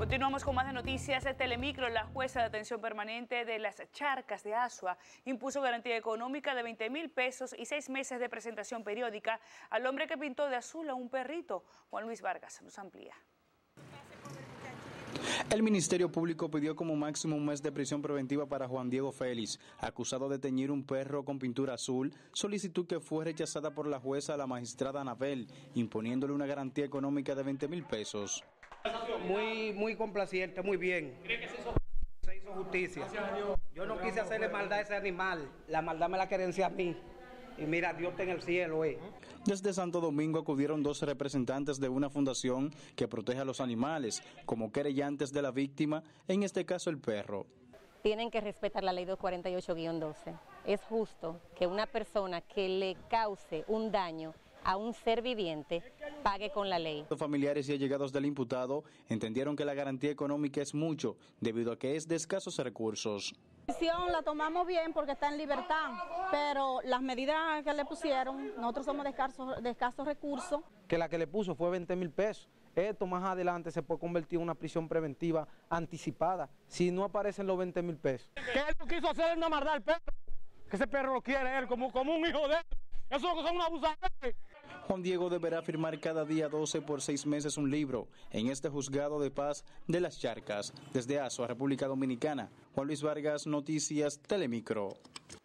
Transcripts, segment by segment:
Continuamos con más de noticias. de Telemicro, la jueza de atención permanente de las charcas de Asua, impuso garantía económica de 20 mil pesos y seis meses de presentación periódica al hombre que pintó de azul a un perrito. Juan Luis Vargas nos amplía. El Ministerio Público pidió como máximo un mes de prisión preventiva para Juan Diego Félix, acusado de teñir un perro con pintura azul, solicitud que fue rechazada por la jueza la magistrada Anabel, imponiéndole una garantía económica de 20 mil pesos. Muy, muy complaciente, muy bien. ¿Cree que se hizo? Se hizo justicia. Yo no quise hacerle maldad a ese animal, la maldad me la querencia a mí. Y mira, Dios está en el cielo. Eh. Desde Santo Domingo acudieron dos representantes de una fundación que protege a los animales, como querellantes de la víctima, en este caso el perro. Tienen que respetar la ley 248-12. Es justo que una persona que le cause un daño a un ser viviente pague con la ley. Los familiares y allegados del imputado entendieron que la garantía económica es mucho debido a que es de escasos recursos. La tomamos bien porque está en libertad, pero las medidas que le pusieron, nosotros somos de escasos, de escasos recursos. Que la que le puso fue 20 mil pesos. Esto más adelante se puede convertir en una prisión preventiva anticipada si no aparecen los 20 mil pesos. Que él no quiso hacer una maldad al perro, que ese perro lo quiere él como, como un hijo de él. Eso es son abusadores. Juan Diego deberá firmar cada día 12 por 6 meses un libro en este juzgado de paz de las Charcas. Desde ASO, República Dominicana, Juan Luis Vargas, Noticias, Telemicro.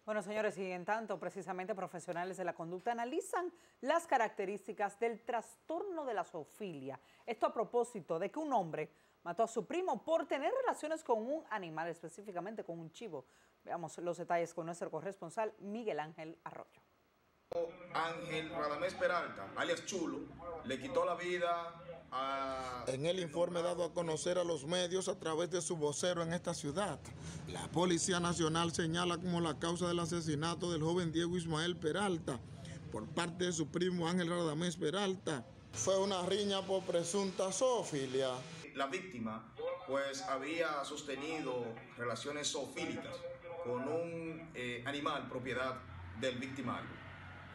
Bueno, señores, y en tanto, precisamente profesionales de la conducta analizan las características del trastorno de la zoofilia. Esto a propósito de que un hombre mató a su primo por tener relaciones con un animal, específicamente con un chivo. Veamos los detalles con nuestro corresponsal Miguel Ángel Arroyo. Ángel Radamés Peralta, alias Chulo, le quitó la vida a... En el informe dado a conocer a los medios a través de su vocero en esta ciudad, la Policía Nacional señala como la causa del asesinato del joven Diego Ismael Peralta por parte de su primo Ángel Radamés Peralta. Fue una riña por presunta zoofilia. La víctima pues había sostenido relaciones zoofílicas con un eh, animal propiedad del victimario.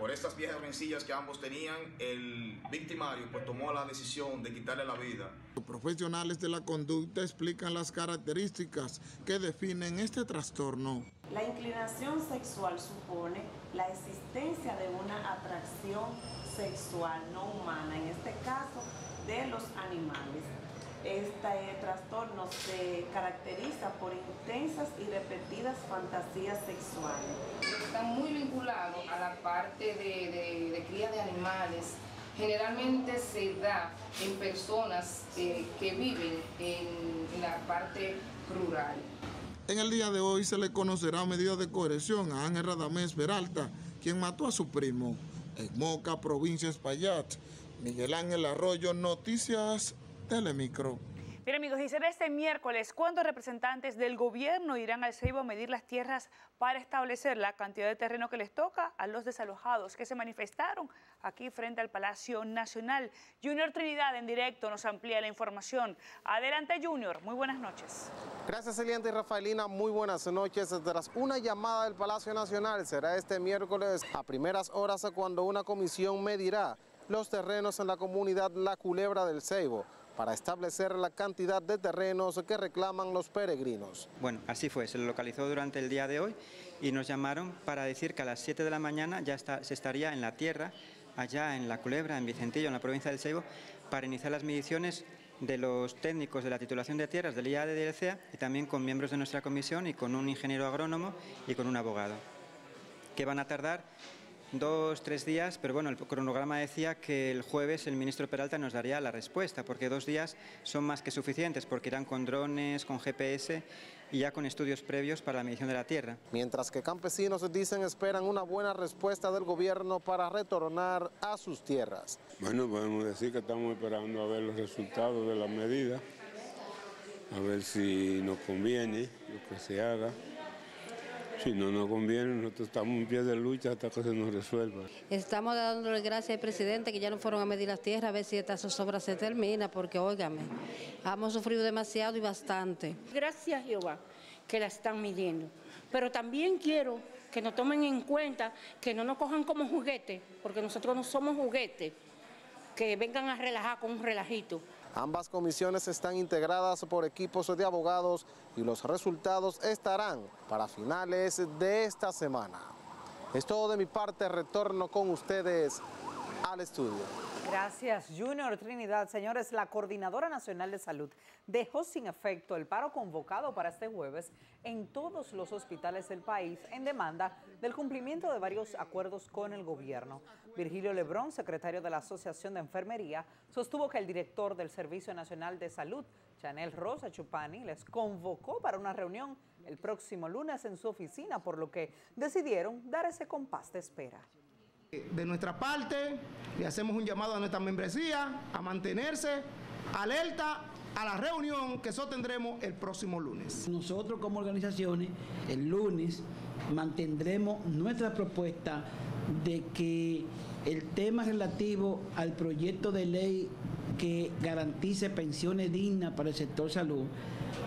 Por estas viejas rencillas que ambos tenían, el victimario pues tomó la decisión de quitarle la vida. Los profesionales de la conducta explican las características que definen este trastorno. La inclinación sexual supone la existencia de una atracción sexual no humana, en este caso de los animales. Este trastorno se caracteriza por intensas y repetidas fantasías sexuales. Está muy vinculado a la parte de, cría de animales. Generalmente se da en personas eh, que viven en, la parte rural. En el día de hoy se le conocerá medida de coerción a Ángel Radamés Peralta, quien mató a su primo en Moca, provincia de Espaillat. Miguel Ángel Arroyo, Noticias Telemicro. Bien amigos, y será este miércoles cuando representantes del gobierno irán al Ceibo a medir las tierras para establecer la cantidad de terreno que les toca a los desalojados que se manifestaron aquí frente al Palacio Nacional. Junior Trinidad en directo nos amplía la información. Adelante Junior, muy buenas noches. Gracias Eliante y Rafaelina, muy buenas noches. Tras una llamada del Palacio Nacional será este miércoles a primeras horas cuando una comisión medirá los terrenos en la comunidad La Culebra del Ceibo para establecer la cantidad de terrenos que reclaman los peregrinos. Bueno, así fue, se lo localizó durante el día de hoy y nos llamaron para decir que a las 7 de la mañana ya se estaría en la tierra, allá en La Culebra, en Vicentillo, en la provincia del Ceibo, para iniciar las mediciones de los técnicos de la titulación de tierras del IAD de y también con miembros de nuestra comisión y con un ingeniero agrónomo y con un abogado, que van a tardar dos, tres días, pero bueno, el cronograma decía que el jueves el ministro Peralta nos daría la respuesta, porque dos días son más que suficientes, porque irán con drones, con GPS y ya con estudios previos para la medición de la tierra. Mientras que campesinos dicen esperan una buena respuesta del gobierno para retornar a sus tierras. Bueno, podemos decir que estamos esperando a ver los resultados de la medida, a ver si nos conviene lo que se haga. Si no nos conviene, nosotros estamos en pie de lucha hasta que se nos resuelva. Estamos dándole gracias al presidente que ya no fueron a medir las tierras, a ver si esta zozobra se termina, porque óigame, hemos sufrido demasiado y bastante. Gracias Jehová que la están midiendo, pero también quiero que nos tomen en cuenta, que no nos cojan como juguete, porque nosotros no somos juguetes, que vengan a relajar con un relajito. Ambas comisiones están integradas por equipos de abogados y los resultados estarán para finales de esta semana. Es todo de mi parte, retorno con ustedes al estudio. Gracias, Junior Trinidad. Señores, la Coordinadora Nacional de Salud dejó sin efecto el paro convocado para este jueves en todos los hospitales del país en demanda del cumplimiento de varios acuerdos con el gobierno. Virgilio Lebrón, secretario de la Asociación de Enfermería, sostuvo que el director del Servicio Nacional de Salud, Chanel Rosa Chupani, les convocó para una reunión el próximo lunes en su oficina, por lo que decidieron dar ese compás de espera. De nuestra parte, le hacemos un llamado a nuestra membresía a mantenerse alerta a la reunión que sostendremos el próximo lunes. Nosotros como organizaciones, el lunes, mantendremos nuestra propuesta de que el tema relativo al proyecto de ley que garantice pensiones dignas para el sector salud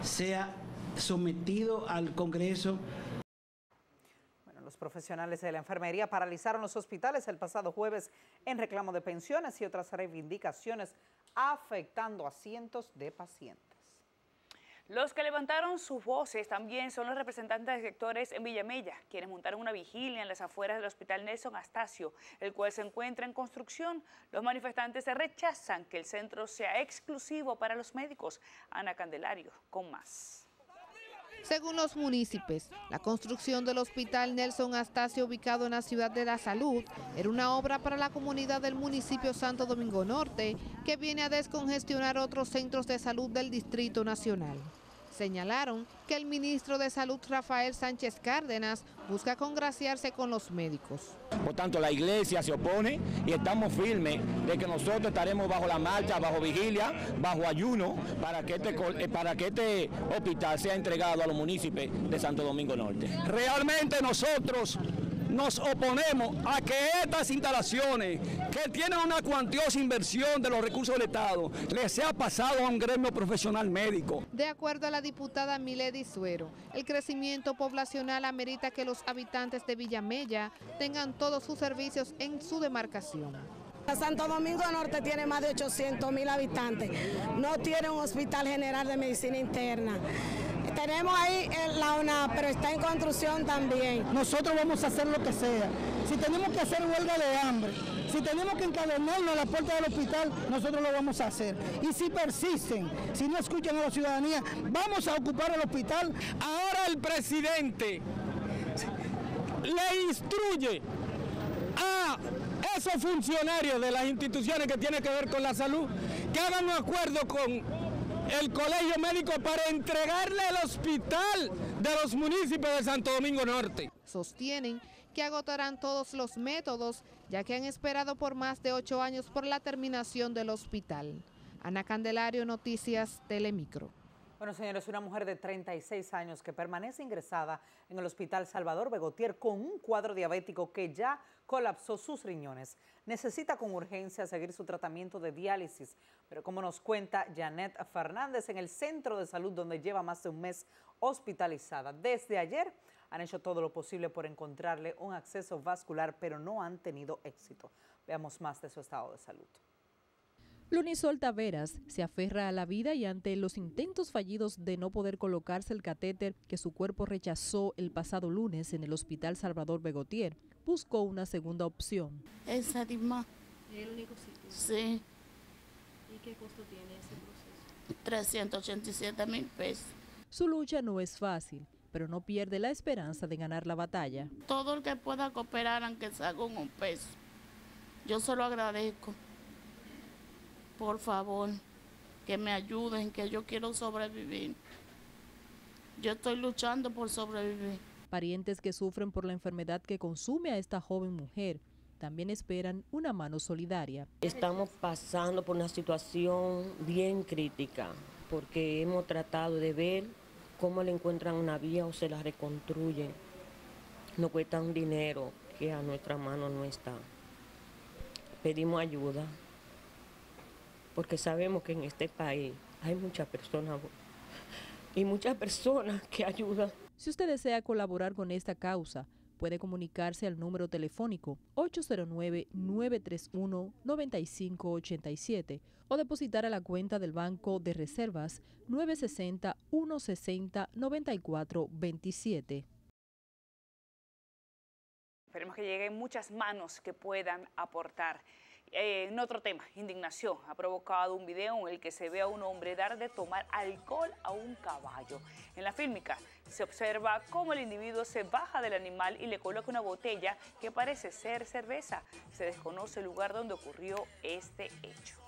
sea sometido al Congreso profesionales de la enfermería paralizaron los hospitales el pasado jueves en reclamo de pensiones y otras reivindicaciones, afectando a cientos de pacientes. Los que levantaron sus voces también son los representantes de sectores en Villamella, quienes montaron una vigilia en las afueras del Hospital Nelson Astacio, el cual se encuentra en construcción. Los manifestantes rechazan que el centro sea exclusivo para los médicos. Ana Candelario, con más. Según los municipios, la construcción del Hospital Nelson Astacio ubicado en la Ciudad de la Salud era una obra para la comunidad del municipio Santo Domingo Norte que viene a descongestionar otros centros de salud del Distrito Nacional. Señalaron que el ministro de Salud Rafael Sánchez Cárdenas busca congraciarse con los médicos. Por tanto, la iglesia se opone y estamos firmes de que nosotros estaremos bajo la marcha, bajo vigilia, bajo ayuno, para que este, eh, para que este hospital sea entregado a los municipios de Santo Domingo Norte. Realmente nosotros nos oponemos a que estas instalaciones, que tienen una cuantiosa inversión de los recursos del Estado, les sea pasado a un gremio profesional médico. De acuerdo a la diputada Milady Suero, el crecimiento poblacional amerita que los habitantes de Villamella tengan todos sus servicios en su demarcación. Santo Domingo Norte tiene más de 800 mil habitantes, no tiene un hospital general de medicina interna. Tenemos ahí la UNA, pero está en construcción también. Nosotros vamos a hacer lo que sea. Si tenemos que hacer huelga de hambre, si tenemos que encadenarnos a la puerta del hospital, nosotros lo vamos a hacer. Y si persisten, si no escuchan a la ciudadanía, vamos a ocupar el hospital. Ahora el presidente le instruye a esos funcionarios de las instituciones que tienen que ver con la salud que hagan un acuerdo con el Colegio Médico para entregarle el hospital de los municipios de Santo Domingo Norte. Sostienen que agotarán todos los métodos, ya que han esperado por más de ocho años por la terminación del hospital. Ana Candelario, Noticias Telemicro. Bueno, señores, una mujer de 36 años que permanece ingresada en el Hospital Salvador Begotier con un cuadro diabético que ya colapsó sus riñones. Necesita con urgencia seguir su tratamiento de diálisis, pero como nos cuenta Janet Fernández en el centro de salud donde lleva más de un mes hospitalizada. Desde ayer han hecho todo lo posible por encontrarle un acceso vascular, pero no han tenido éxito. Veamos más de su estado de salud. Lunisol Taveras se aferra a la vida y ante los intentos fallidos de no poder colocarse el catéter que su cuerpo rechazó el pasado lunes en el Hospital Salvador Begotier, buscó una segunda opción. ¿Es el único sitio? Sí. ¿Y qué costo tiene ese proceso? 387 mil pesos. Su lucha no es fácil, pero no pierde la esperanza de ganar la batalla. Todo el que pueda cooperar, aunque sea con un peso, yo se lo agradezco por favor, que me ayuden, que yo quiero sobrevivir. Yo estoy luchando por sobrevivir. Parientes que sufren por la enfermedad que consume a esta joven mujer también esperan una mano solidaria. Estamos pasando por una situación bien crítica porque hemos tratado de ver cómo le encuentran una vía o se la reconstruyen. Nos cuesta un dinero que a nuestra mano no está. Pedimos ayuda, porque sabemos que en este país hay muchas personas y muchas personas que ayudan. Si usted desea colaborar con esta causa, Puede comunicarse al número telefónico 809-931-9587 o depositar a la cuenta del Banco de Reservas 960-160-9427. Esperemos que lleguen muchas manos que puedan aportar. Eh, en otro tema, indignación, ha provocado un video en el que se ve a un hombre dar de tomar alcohol a un caballo. En la fílmica se observa cómo el individuo se baja del animal y le coloca una botella que parece ser cerveza. Se desconoce el lugar donde ocurrió este hecho.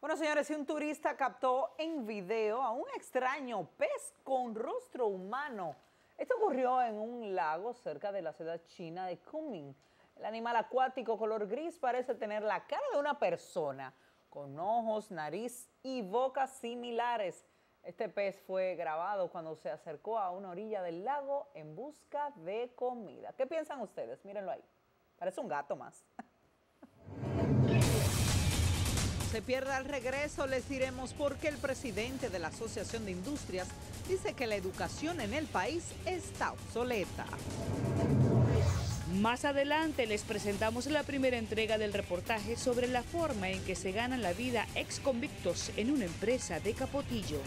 Bueno, señores, un turista captó en video a un extraño pez con rostro humano. Esto ocurrió en un lago cerca de la ciudad china de Kunming. El animal acuático color gris parece tener la cara de una persona, con ojos, nariz y boca similares. Este pez fue grabado cuando se acercó a una orilla del lago en busca de comida. ¿Qué piensan ustedes? Mírenlo ahí. Parece un gato más. Se pierde al regreso, les diremos por qué el presidente de la Asociación de Industrias dice que la educación en el país está obsoleta. Más adelante les presentamos la primera entrega del reportaje sobre la forma en que se ganan la vida ex convictos en una empresa de Capotillo.